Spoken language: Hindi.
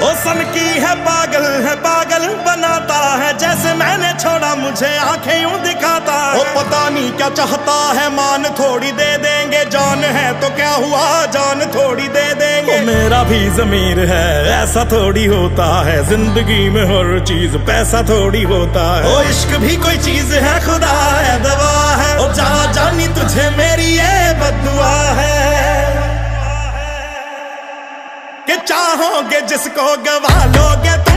ओ सन की है पागल है पागल बनाता है। जैसे मैंने छोड़ा मुझे आँखें यूँ दिखाता है। ओ पता नहीं क्या चाहता है मान थोड़ी दे देंगे। जान है तो क्या हुआ जान थोड़ी दे देंगे। ओ मेरा भी जमीर है ऐसा थोड़ी होता है। ज़िंदगी में हर चीज़ पैसा थोड़ी होता है। ओ इश्क भी कोई चीज़ है खुदा चाहोगे जिसको गवा लोगे तो